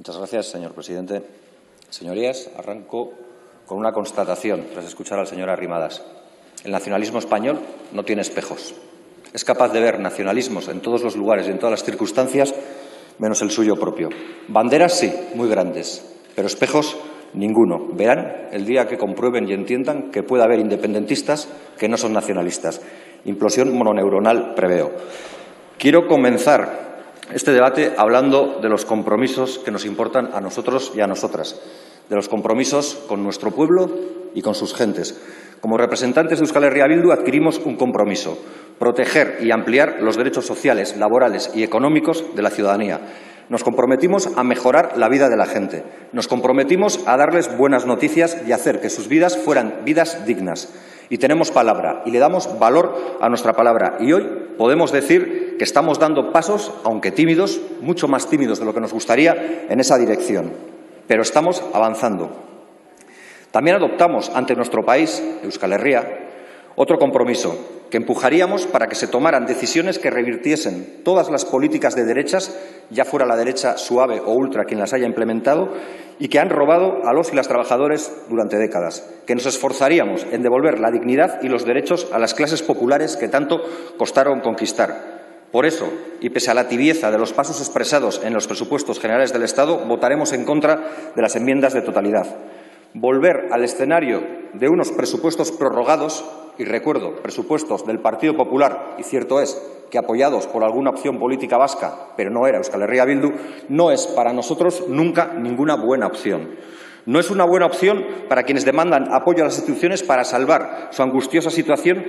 Muchas gracias, señor presidente. Señorías, arranco con una constatación tras escuchar al señor Arrimadas. El nacionalismo español no tiene espejos. Es capaz de ver nacionalismos en todos los lugares y en todas las circunstancias, menos el suyo propio. Banderas sí, muy grandes, pero espejos ninguno. Verán el día que comprueben y entiendan que puede haber independentistas que no son nacionalistas. Implosión mononeuronal preveo. Quiero comenzar este debate hablando de los compromisos que nos importan a nosotros y a nosotras, de los compromisos con nuestro pueblo y con sus gentes. Como representantes de Euskal Herria Bildu adquirimos un compromiso, proteger y ampliar los derechos sociales, laborales y económicos de la ciudadanía. Nos comprometimos a mejorar la vida de la gente. Nos comprometimos a darles buenas noticias y hacer que sus vidas fueran vidas dignas. Y tenemos palabra y le damos valor a nuestra palabra. Y hoy podemos decir que estamos dando pasos, aunque tímidos, mucho más tímidos de lo que nos gustaría, en esa dirección. Pero estamos avanzando. También adoptamos ante nuestro país, Euskal Herria, otro compromiso, que empujaríamos para que se tomaran decisiones que revirtiesen todas las políticas de derechas, ya fuera la derecha suave o ultra quien las haya implementado, y que han robado a los y las trabajadores durante décadas, que nos esforzaríamos en devolver la dignidad y los derechos a las clases populares que tanto costaron conquistar. Por eso, y pese a la tibieza de los pasos expresados en los presupuestos generales del Estado, votaremos en contra de las enmiendas de totalidad volver al escenario de unos presupuestos prorrogados, y recuerdo, presupuestos del Partido Popular, y cierto es que apoyados por alguna opción política vasca, pero no era Euskal Herria Bildu, no es para nosotros nunca ninguna buena opción. No es una buena opción para quienes demandan apoyo a las instituciones para salvar su angustiosa situación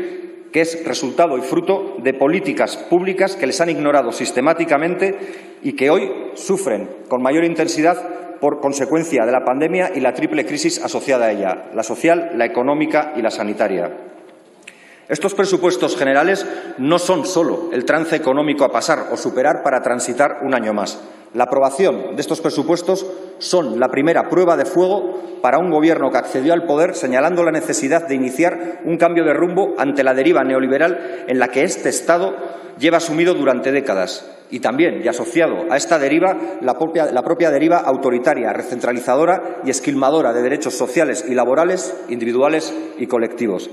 que es resultado y fruto de políticas públicas que les han ignorado sistemáticamente y que hoy sufren con mayor intensidad por consecuencia de la pandemia y la triple crisis asociada a ella, la social, la económica y la sanitaria. Estos presupuestos generales no son solo el trance económico a pasar o superar para transitar un año más. La aprobación de estos presupuestos son la primera prueba de fuego para un Gobierno que accedió al poder señalando la necesidad de iniciar un cambio de rumbo ante la deriva neoliberal en la que este Estado lleva sumido durante décadas y también, y asociado a esta deriva, la propia, la propia, deriva autoritaria, recentralizadora y esquilmadora de derechos sociales y laborales, individuales y colectivos.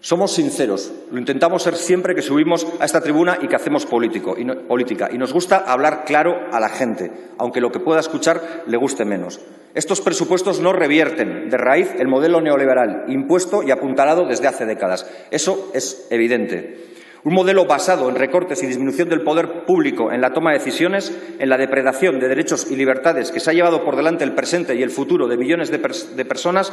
Somos sinceros, lo intentamos ser siempre que subimos a esta tribuna y que hacemos política. Y nos gusta hablar claro a la gente, aunque lo que pueda escuchar le guste menos. Estos presupuestos no revierten de raíz el modelo neoliberal impuesto y apuntalado desde hace décadas. Eso es evidente. Un modelo basado en recortes y disminución del poder público en la toma de decisiones, en la depredación de derechos y libertades que se ha llevado por delante el presente y el futuro de millones de, personas,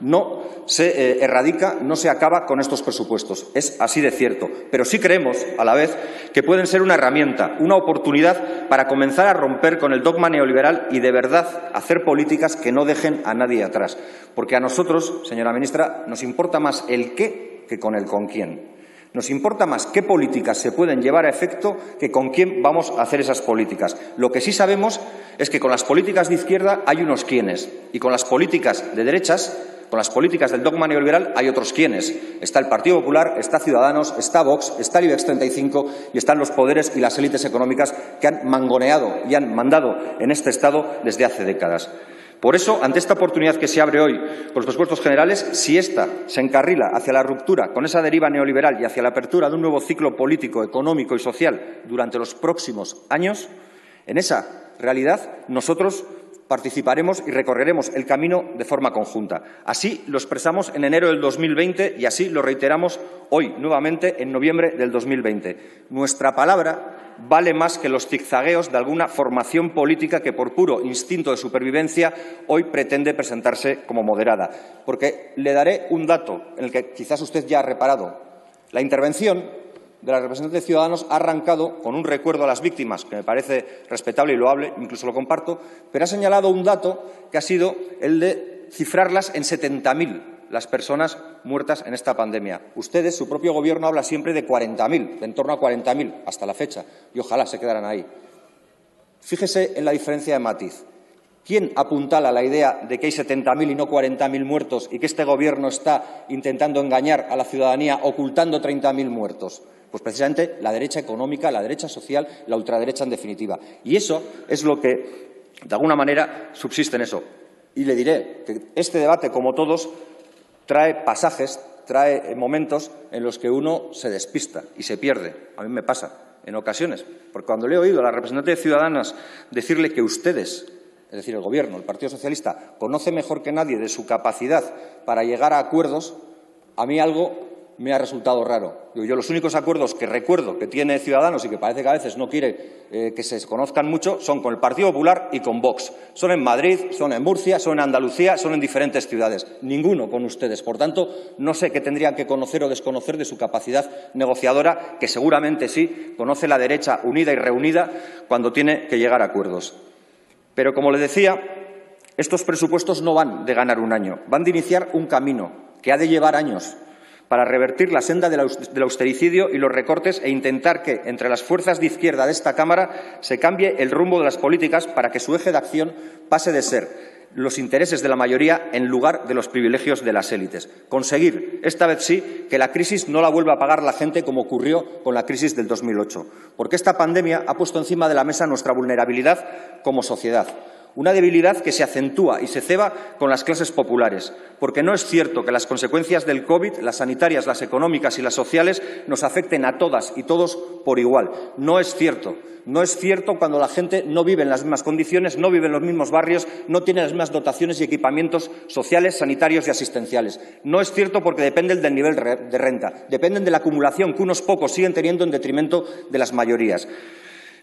no se eh, erradica, no se acaba con estos presupuestos. Es así de cierto. Pero sí creemos, a la vez, que pueden ser una herramienta, una oportunidad para comenzar a romper con el dogma neoliberal y, de verdad, hacer políticas que no dejen a nadie atrás. Porque a nosotros, señora ministra, nos importa más el qué que con el con quién. Nos importa más qué políticas se pueden llevar a efecto que con quién vamos a hacer esas políticas. Lo que sí sabemos es que con las políticas de izquierda hay unos quienes y con las políticas de derechas, con las políticas del dogma neoliberal hay otros quienes. Está el Partido Popular, está Ciudadanos, está Vox, está el IBEX 35 y están los poderes y las élites económicas que han mangoneado y han mandado en este Estado desde hace décadas. Por eso, ante esta oportunidad que se abre hoy con los presupuestos generales, si ésta se encarrila hacia la ruptura con esa deriva neoliberal y hacia la apertura de un nuevo ciclo político, económico y social durante los próximos años, en esa realidad nosotros participaremos y recorreremos el camino de forma conjunta. Así lo expresamos en enero del 2020 y así lo reiteramos hoy nuevamente en noviembre del 2020. Nuestra palabra vale más que los zigzagueos de alguna formación política que, por puro instinto de supervivencia, hoy pretende presentarse como moderada. Porque le daré un dato en el que quizás usted ya ha reparado. La intervención de la representante de Ciudadanos ha arrancado con un recuerdo a las víctimas, que me parece respetable y loable, incluso lo comparto, pero ha señalado un dato que ha sido el de cifrarlas en 70.000 las personas muertas en esta pandemia. Ustedes, su propio Gobierno, habla siempre de 40.000, de en torno a 40.000 hasta la fecha, y ojalá se quedaran ahí. Fíjese en la diferencia de matiz. ¿Quién apuntala la idea de que hay 70.000 y no 40.000 muertos y que este Gobierno está intentando engañar a la ciudadanía ocultando 30.000 muertos? Pues precisamente la derecha económica, la derecha social, la ultraderecha en definitiva. Y eso es lo que de alguna manera subsiste en eso. Y le diré que este debate, como todos, trae pasajes, trae momentos en los que uno se despista y se pierde. A mí me pasa en ocasiones, porque cuando le he oído a la representante de Ciudadanas decirle que ustedes, es decir, el Gobierno, el Partido Socialista, conoce mejor que nadie de su capacidad para llegar a acuerdos, a mí algo me ha resultado raro. Yo los únicos acuerdos que recuerdo que tiene Ciudadanos y que parece que a veces no quiere eh, que se conozcan mucho son con el Partido Popular y con Vox. Son en Madrid, son en Murcia, son en Andalucía, son en diferentes ciudades. Ninguno con ustedes. Por tanto, no sé qué tendrían que conocer o desconocer de su capacidad negociadora, que seguramente sí conoce la derecha unida y reunida cuando tiene que llegar a acuerdos. Pero, como le decía, estos presupuestos no van de ganar un año, van de iniciar un camino que ha de llevar años para revertir la senda del austericidio y los recortes e intentar que, entre las fuerzas de izquierda de esta Cámara, se cambie el rumbo de las políticas para que su eje de acción pase de ser los intereses de la mayoría en lugar de los privilegios de las élites. Conseguir, esta vez sí, que la crisis no la vuelva a pagar la gente como ocurrió con la crisis del 2008, porque esta pandemia ha puesto encima de la mesa nuestra vulnerabilidad como sociedad una debilidad que se acentúa y se ceba con las clases populares, porque no es cierto que las consecuencias del COVID, las sanitarias, las económicas y las sociales, nos afecten a todas y todos por igual. No es cierto. No es cierto cuando la gente no vive en las mismas condiciones, no vive en los mismos barrios, no tiene las mismas dotaciones y equipamientos sociales, sanitarios y asistenciales. No es cierto porque dependen del nivel de renta, dependen de la acumulación que unos pocos siguen teniendo en detrimento de las mayorías.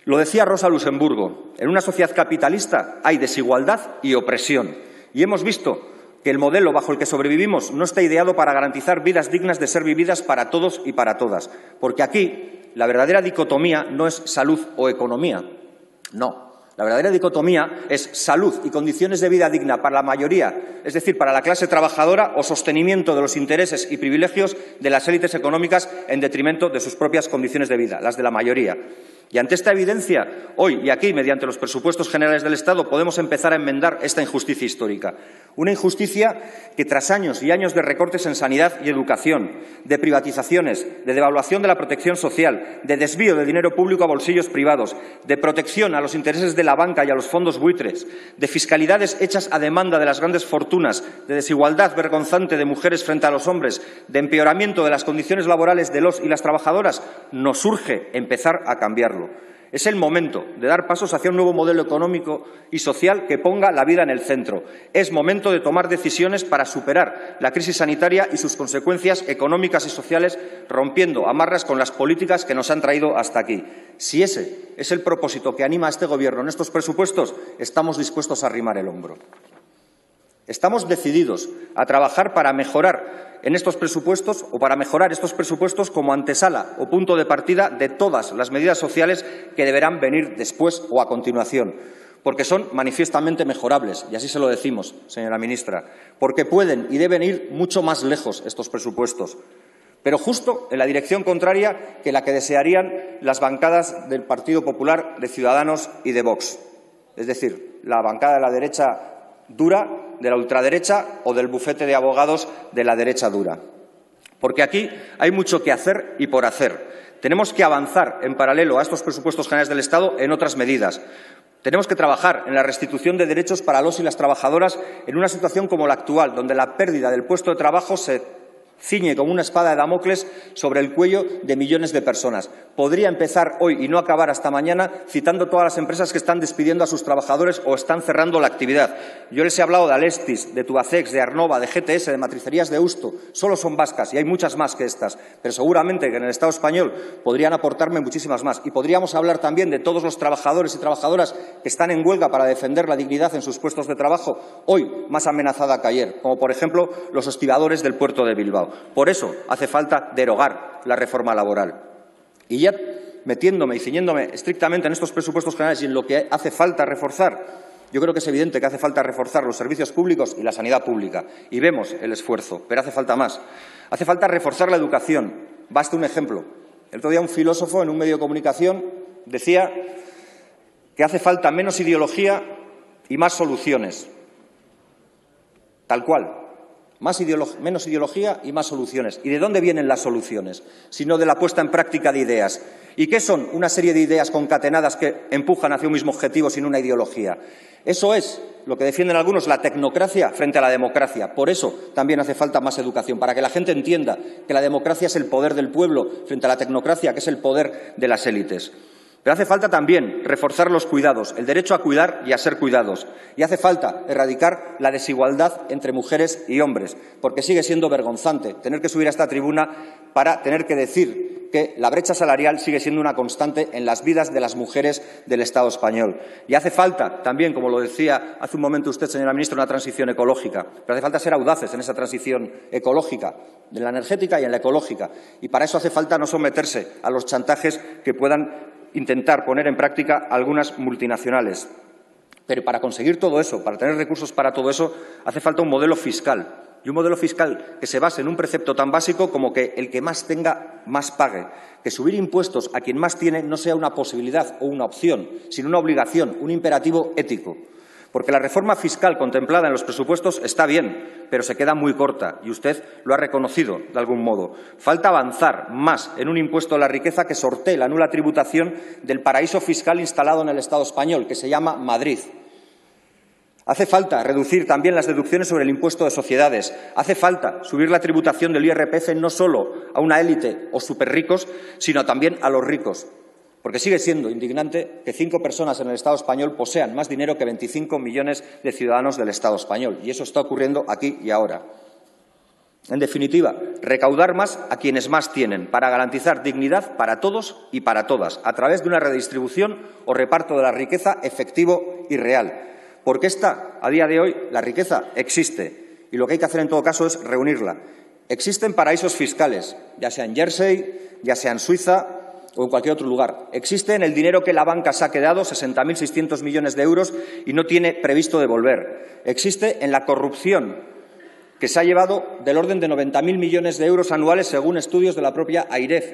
Lo decía Rosa Luxemburgo, en una sociedad capitalista hay desigualdad y opresión. Y hemos visto que el modelo bajo el que sobrevivimos no está ideado para garantizar vidas dignas de ser vividas para todos y para todas. Porque aquí la verdadera dicotomía no es salud o economía. No. La verdadera dicotomía es salud y condiciones de vida digna para la mayoría, es decir, para la clase trabajadora, o sostenimiento de los intereses y privilegios de las élites económicas en detrimento de sus propias condiciones de vida, las de la mayoría. Y ante esta evidencia, hoy y aquí, mediante los presupuestos generales del Estado, podemos empezar a enmendar esta injusticia histórica. Una injusticia que, tras años y años de recortes en sanidad y educación, de privatizaciones, de devaluación de la protección social, de desvío de dinero público a bolsillos privados, de protección a los intereses de la banca y a los fondos buitres, de fiscalidades hechas a demanda de las grandes fortunas, de desigualdad vergonzante de mujeres frente a los hombres, de empeoramiento de las condiciones laborales de los y las trabajadoras, nos urge empezar a cambiarlo. Es el momento de dar pasos hacia un nuevo modelo económico y social que ponga la vida en el centro. Es momento de tomar decisiones para superar la crisis sanitaria y sus consecuencias económicas y sociales, rompiendo amarras con las políticas que nos han traído hasta aquí. Si ese es el propósito que anima a este Gobierno en estos presupuestos, estamos dispuestos a arrimar el hombro. Estamos decididos a trabajar para mejorar en estos presupuestos o para mejorar estos presupuestos como antesala o punto de partida de todas las medidas sociales que deberán venir después o a continuación, porque son manifiestamente mejorables, y así se lo decimos, señora ministra, porque pueden y deben ir mucho más lejos estos presupuestos, pero justo en la dirección contraria que la que desearían las bancadas del Partido Popular, de Ciudadanos y de Vox, es decir, la bancada de la derecha dura de la ultraderecha o del bufete de abogados de la derecha dura. Porque aquí hay mucho que hacer y por hacer. Tenemos que avanzar en paralelo a estos presupuestos generales del Estado en otras medidas. Tenemos que trabajar en la restitución de derechos para los y las trabajadoras en una situación como la actual, donde la pérdida del puesto de trabajo se ciñe como una espada de Damocles sobre el cuello de millones de personas. Podría empezar hoy y no acabar hasta mañana citando todas las empresas que están despidiendo a sus trabajadores o están cerrando la actividad. Yo les he hablado de Alestis, de Tubacex, de Arnova, de GTS, de matricerías de Usto. Solo son vascas y hay muchas más que estas. Pero seguramente que en el Estado español podrían aportarme muchísimas más. Y podríamos hablar también de todos los trabajadores y trabajadoras que están en huelga para defender la dignidad en sus puestos de trabajo, hoy más amenazada que ayer, como por ejemplo los hostibadores del puerto de Bilbao. Por eso hace falta derogar la reforma laboral. Y ya metiéndome y ciñéndome estrictamente en estos presupuestos generales y en lo que hace falta reforzar, yo creo que es evidente que hace falta reforzar los servicios públicos y la sanidad pública. Y vemos el esfuerzo, pero hace falta más. Hace falta reforzar la educación. Basta un ejemplo. El otro día un filósofo en un medio de comunicación decía que hace falta menos ideología y más soluciones. Tal cual. Menos ideología y más soluciones. ¿Y de dónde vienen las soluciones? Sino de la puesta en práctica de ideas. ¿Y qué son? Una serie de ideas concatenadas que empujan hacia un mismo objetivo sin una ideología. Eso es lo que defienden algunos, la tecnocracia frente a la democracia. Por eso también hace falta más educación, para que la gente entienda que la democracia es el poder del pueblo frente a la tecnocracia, que es el poder de las élites. Pero hace falta también reforzar los cuidados, el derecho a cuidar y a ser cuidados. Y hace falta erradicar la desigualdad entre mujeres y hombres, porque sigue siendo vergonzante tener que subir a esta tribuna para tener que decir que la brecha salarial sigue siendo una constante en las vidas de las mujeres del Estado español. Y hace falta también, como lo decía hace un momento usted, señora ministra, una transición ecológica. Pero hace falta ser audaces en esa transición ecológica, en la energética y en la ecológica. Y para eso hace falta no someterse a los chantajes que puedan intentar poner en práctica algunas multinacionales. Pero para conseguir todo eso, para tener recursos para todo eso, hace falta un modelo fiscal. Y un modelo fiscal que se base en un precepto tan básico como que el que más tenga, más pague. Que subir impuestos a quien más tiene no sea una posibilidad o una opción, sino una obligación, un imperativo ético. Porque la reforma fiscal contemplada en los presupuestos está bien, pero se queda muy corta y usted lo ha reconocido de algún modo. Falta avanzar más en un impuesto a la riqueza que sortee la nula tributación del paraíso fiscal instalado en el Estado español, que se llama Madrid. Hace falta reducir también las deducciones sobre el impuesto de sociedades. Hace falta subir la tributación del IRPF no solo a una élite o superricos, sino también a los ricos. Porque sigue siendo indignante que cinco personas en el Estado español posean más dinero que 25 millones de ciudadanos del Estado español. Y eso está ocurriendo aquí y ahora. En definitiva, recaudar más a quienes más tienen para garantizar dignidad para todos y para todas, a través de una redistribución o reparto de la riqueza efectivo y real. Porque esta, a día de hoy, la riqueza existe y lo que hay que hacer en todo caso es reunirla. Existen paraísos fiscales, ya sea en Jersey, ya sea en Suiza, o en cualquier otro lugar. Existe en el dinero que la banca se ha quedado, 60.600 millones de euros, y no tiene previsto devolver. Existe en la corrupción, que se ha llevado del orden de 90.000 millones de euros anuales, según estudios de la propia AIREF.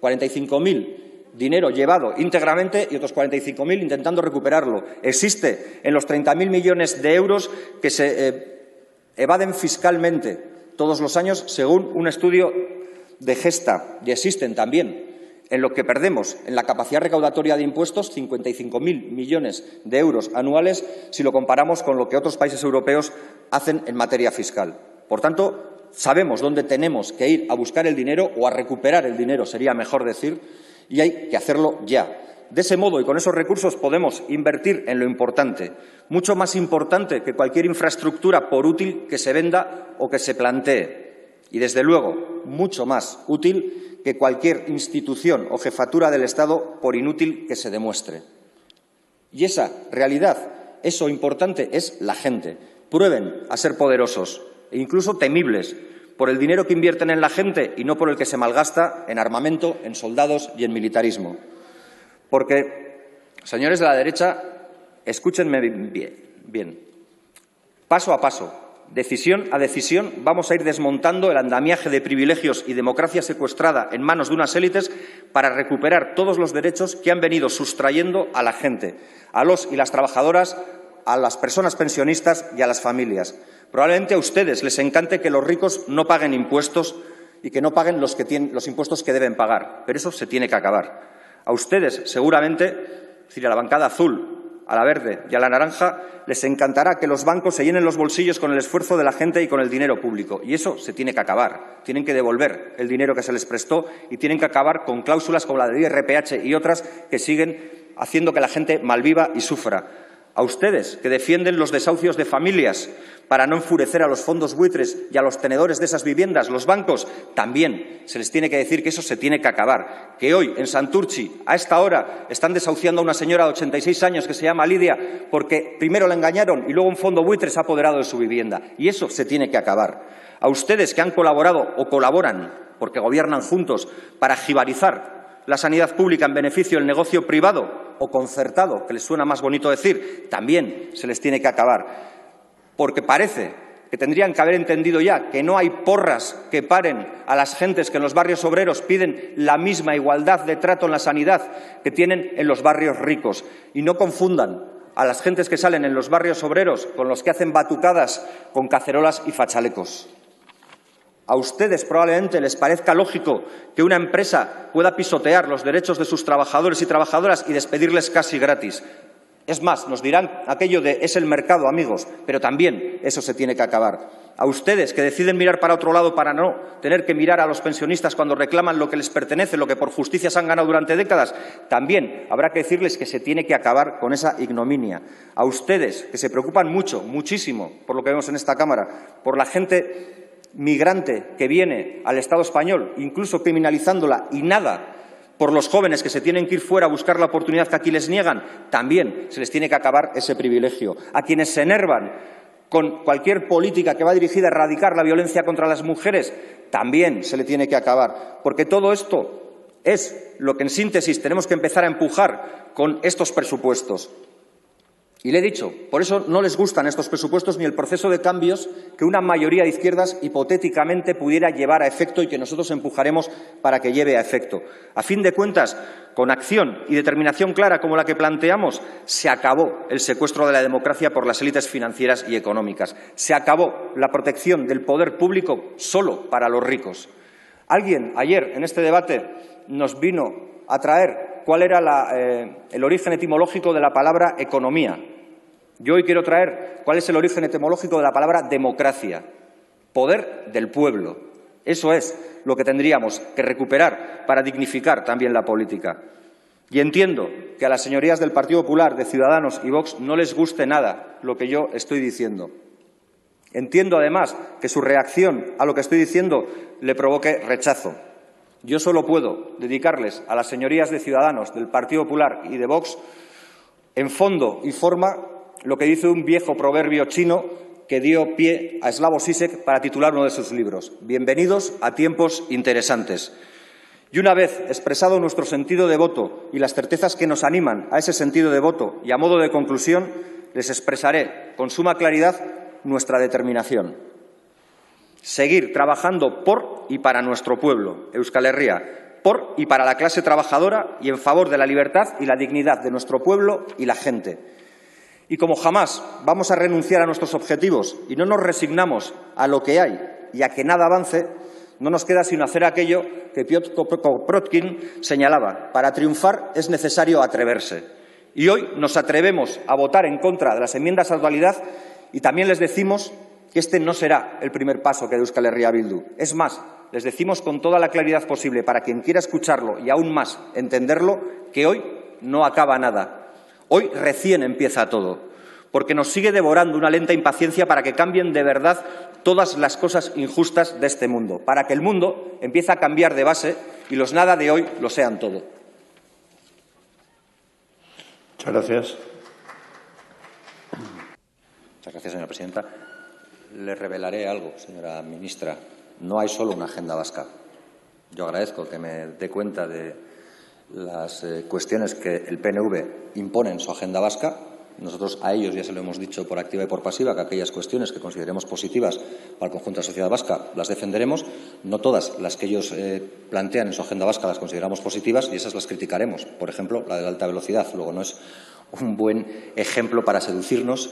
45.000 dinero llevado íntegramente y otros 45.000 intentando recuperarlo. Existe en los 30.000 millones de euros que se eh, evaden fiscalmente todos los años, según un estudio de Gesta. Y existen también en lo que perdemos en la capacidad recaudatoria de impuestos, 55.000 millones de euros anuales, si lo comparamos con lo que otros países europeos hacen en materia fiscal. Por tanto, sabemos dónde tenemos que ir a buscar el dinero o a recuperar el dinero, sería mejor decir, y hay que hacerlo ya. De ese modo y con esos recursos podemos invertir en lo importante, mucho más importante que cualquier infraestructura, por útil que se venda o que se plantee. Y, desde luego, mucho más útil que cualquier institución o jefatura del Estado, por inútil que se demuestre. Y esa realidad, eso importante, es la gente. Prueben a ser poderosos e incluso temibles por el dinero que invierten en la gente y no por el que se malgasta en armamento, en soldados y en militarismo. Porque, señores de la derecha, escúchenme bien, bien. Paso a paso, Decisión a decisión vamos a ir desmontando el andamiaje de privilegios y democracia secuestrada en manos de unas élites para recuperar todos los derechos que han venido sustrayendo a la gente, a los y las trabajadoras, a las personas pensionistas y a las familias. Probablemente a ustedes les encante que los ricos no paguen impuestos y que no paguen los, que los impuestos que deben pagar, pero eso se tiene que acabar. A ustedes, seguramente, es decir, a la bancada azul, a la verde y a la naranja, les encantará que los bancos se llenen los bolsillos con el esfuerzo de la gente y con el dinero público. Y eso se tiene que acabar. Tienen que devolver el dinero que se les prestó y tienen que acabar con cláusulas como la de IRPH y otras que siguen haciendo que la gente malviva y sufra. A ustedes, que defienden los desahucios de familias para no enfurecer a los fondos buitres y a los tenedores de esas viviendas, los bancos, también se les tiene que decir que eso se tiene que acabar. Que hoy, en Santurchi, a esta hora, están desahuciando a una señora de 86 años que se llama Lidia porque primero la engañaron y luego un fondo buitre se ha apoderado de su vivienda. Y eso se tiene que acabar. A ustedes que han colaborado o colaboran, porque gobiernan juntos, para jibarizar la sanidad pública en beneficio del negocio privado o concertado, que les suena más bonito decir, también se les tiene que acabar. Porque parece que tendrían que haber entendido ya que no hay porras que paren a las gentes que en los barrios obreros piden la misma igualdad de trato en la sanidad que tienen en los barrios ricos. Y no confundan a las gentes que salen en los barrios obreros con los que hacen batucadas con cacerolas y fachalecos. A ustedes probablemente les parezca lógico que una empresa pueda pisotear los derechos de sus trabajadores y trabajadoras y despedirles casi gratis. Es más, nos dirán aquello de es el mercado, amigos, pero también eso se tiene que acabar. A ustedes que deciden mirar para otro lado para no tener que mirar a los pensionistas cuando reclaman lo que les pertenece, lo que por justicia se han ganado durante décadas, también habrá que decirles que se tiene que acabar con esa ignominia. A ustedes que se preocupan mucho, muchísimo, por lo que vemos en esta Cámara, por la gente migrante que viene al Estado español, incluso criminalizándola y nada por los jóvenes que se tienen que ir fuera a buscar la oportunidad que aquí les niegan, también se les tiene que acabar ese privilegio. A quienes se enervan con cualquier política que va dirigida a erradicar la violencia contra las mujeres, también se le tiene que acabar. Porque todo esto es lo que, en síntesis, tenemos que empezar a empujar con estos presupuestos. Y le he dicho, por eso no les gustan estos presupuestos ni el proceso de cambios que una mayoría de izquierdas hipotéticamente pudiera llevar a efecto y que nosotros empujaremos para que lleve a efecto. A fin de cuentas, con acción y determinación clara como la que planteamos, se acabó el secuestro de la democracia por las élites financieras y económicas. Se acabó la protección del poder público solo para los ricos. Alguien ayer en este debate nos vino a traer cuál era eh, el origen etimológico de la palabra economía. Yo hoy quiero traer cuál es el origen etimológico de la palabra democracia, poder del pueblo. Eso es lo que tendríamos que recuperar para dignificar también la política. Y entiendo que a las señorías del Partido Popular, de Ciudadanos y Vox no les guste nada lo que yo estoy diciendo. Entiendo, además, que su reacción a lo que estoy diciendo le provoque rechazo. Yo solo puedo dedicarles a las señorías de Ciudadanos, del Partido Popular y de Vox, en fondo y forma, lo que dice un viejo proverbio chino que dio pie a Slavoj Zizek para titular uno de sus libros. Bienvenidos a tiempos interesantes. Y una vez expresado nuestro sentido de voto y las certezas que nos animan a ese sentido de voto y a modo de conclusión, les expresaré con suma claridad nuestra determinación seguir trabajando por y para nuestro pueblo, Euskal Herria, por y para la clase trabajadora y en favor de la libertad y la dignidad de nuestro pueblo y la gente. Y como jamás vamos a renunciar a nuestros objetivos y no nos resignamos a lo que hay y a que nada avance, no nos queda sino hacer aquello que Piotr Kropotkin señalaba. Para triunfar es necesario atreverse. Y hoy nos atrevemos a votar en contra de las enmiendas a la actualidad y también les decimos que este no será el primer paso que de Euskal Herria Bildu. Es más, les decimos con toda la claridad posible para quien quiera escucharlo y aún más entenderlo, que hoy no acaba nada. Hoy recién empieza todo, porque nos sigue devorando una lenta impaciencia para que cambien de verdad todas las cosas injustas de este mundo, para que el mundo empiece a cambiar de base y los nada de hoy lo sean todo. Muchas gracias. Muchas gracias, señora presidenta. Le revelaré algo, señora ministra. No hay solo una agenda vasca. Yo agradezco que me dé cuenta de las eh, cuestiones que el PNV impone en su agenda vasca. Nosotros a ellos ya se lo hemos dicho por activa y por pasiva que aquellas cuestiones que consideremos positivas para el conjunto de la sociedad vasca las defenderemos. No todas las que ellos eh, plantean en su agenda vasca las consideramos positivas y esas las criticaremos. Por ejemplo, la de la alta velocidad. Luego no es un buen ejemplo para seducirnos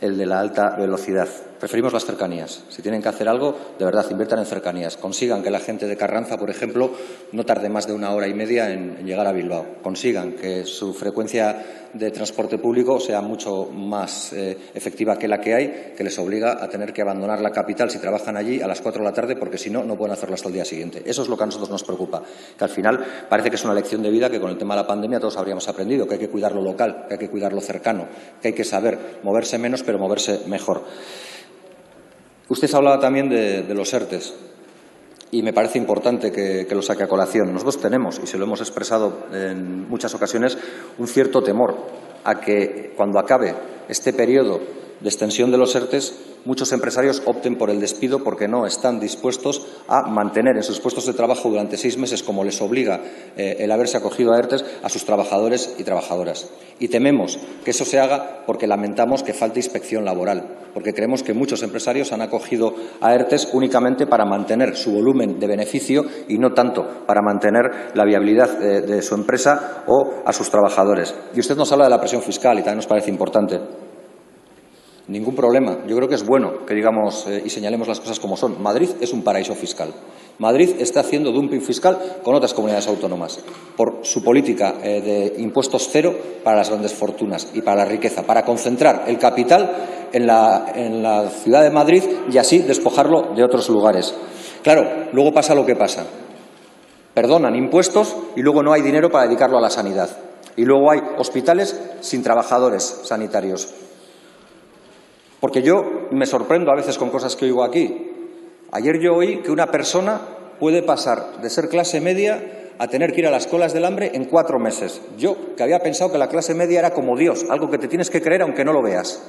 el de la alta velocidad. Preferimos las cercanías. Si tienen que hacer algo, de verdad, inviertan en cercanías. Consigan que la gente de Carranza, por ejemplo, no tarde más de una hora y media en, llegar a Bilbao. Consigan que su frecuencia de transporte público sea mucho más eh, efectiva que la que hay, que les obliga a tener que abandonar la capital si trabajan allí a las cuatro de la tarde, porque si no, no pueden hacerlo hasta el día siguiente. Eso es lo que a nosotros nos preocupa. Que al final parece que es una lección de vida que con el tema de la pandemia todos habríamos aprendido, que hay que cuidar lo local, que hay que cuidar lo cercano, que hay que saber moverse menos, pero moverse mejor. Usted hablaba también de, los ERTES y me parece importante que, que, lo saque a colación. Nosotros tenemos, y se lo hemos expresado en muchas ocasiones, un cierto temor a que cuando acabe este periodo de extensión de los ERTES muchos empresarios opten por el despido porque no están dispuestos a mantener en sus puestos de trabajo durante seis meses, como les obliga eh, el haberse acogido a ERTES, a sus trabajadores y trabajadoras. Y tememos que eso se haga porque lamentamos que falte inspección laboral, porque creemos que muchos empresarios han acogido a ERTES únicamente para mantener su volumen de beneficio y no tanto para mantener la viabilidad de, de su empresa o a sus trabajadores. Y usted nos habla de la presión fiscal y también nos parece importante. Ningún problema. Yo creo que es bueno que digamos eh, y señalemos las cosas como son. Madrid es un paraíso fiscal. Madrid está haciendo dumping fiscal con otras comunidades autónomas por su política eh, de impuestos cero para las grandes fortunas y para la riqueza, para concentrar el capital en la, en la ciudad de Madrid y así despojarlo de otros lugares. Claro, luego pasa lo que pasa. Perdonan impuestos y luego no hay dinero para dedicarlo a la sanidad. Y luego hay hospitales sin trabajadores sanitarios. Porque yo me sorprendo a veces con cosas que oigo aquí. Ayer yo oí que una persona puede pasar de ser clase media a tener que ir a las colas del hambre en cuatro meses. Yo, que había pensado que la clase media era como Dios, algo que te tienes que creer aunque no lo veas.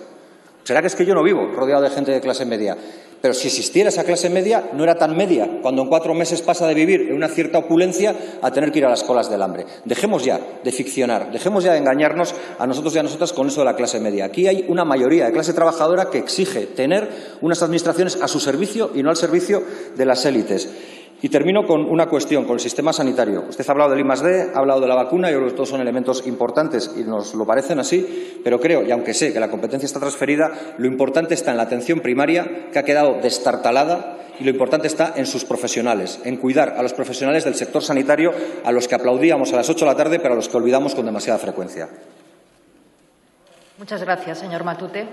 ¿Será que es que yo no vivo rodeado de gente de clase media? Pero si existiera esa clase media, no era tan media, cuando en cuatro meses pasa de vivir en una cierta opulencia a tener que ir a las colas del hambre. Dejemos ya de ficcionar, dejemos ya de engañarnos a nosotros y a nosotras con eso de la clase media. Aquí hay una mayoría de clase trabajadora que exige tener unas administraciones a su servicio y no al servicio de las élites. Y termino con una cuestión, con el sistema sanitario. Usted ha hablado del I+D, ha hablado de la vacuna, yo creo que todos son elementos importantes y nos lo parecen así, pero creo, y aunque sé que la competencia está transferida, lo importante está en la atención primaria, que ha quedado destartalada, y lo importante está en sus profesionales, en cuidar a los profesionales del sector sanitario, a los que aplaudíamos a las ocho de la tarde, pero a los que olvidamos con demasiada frecuencia. Muchas gracias, señor Matute.